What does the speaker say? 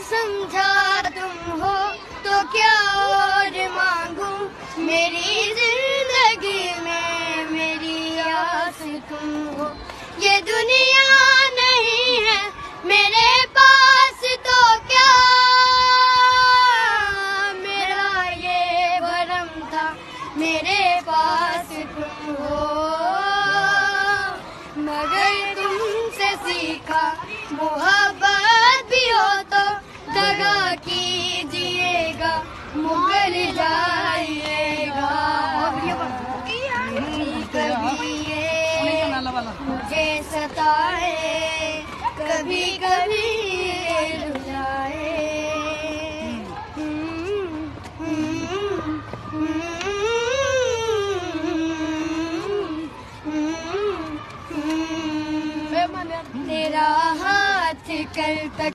समझा तुम हो तो क्या और मांगू? मेरी ज़िंदगी में मेरी आस तुम हो। ये दुनिया नहीं है मेरे पास तो क्या मेरा ये भरम था? मेरे पास तुम हो, मगर तुमसे सीखा मुकर जाइएगा कभी मुझे सताए कभी कभी रुलाए। तेरा हाथ कल तक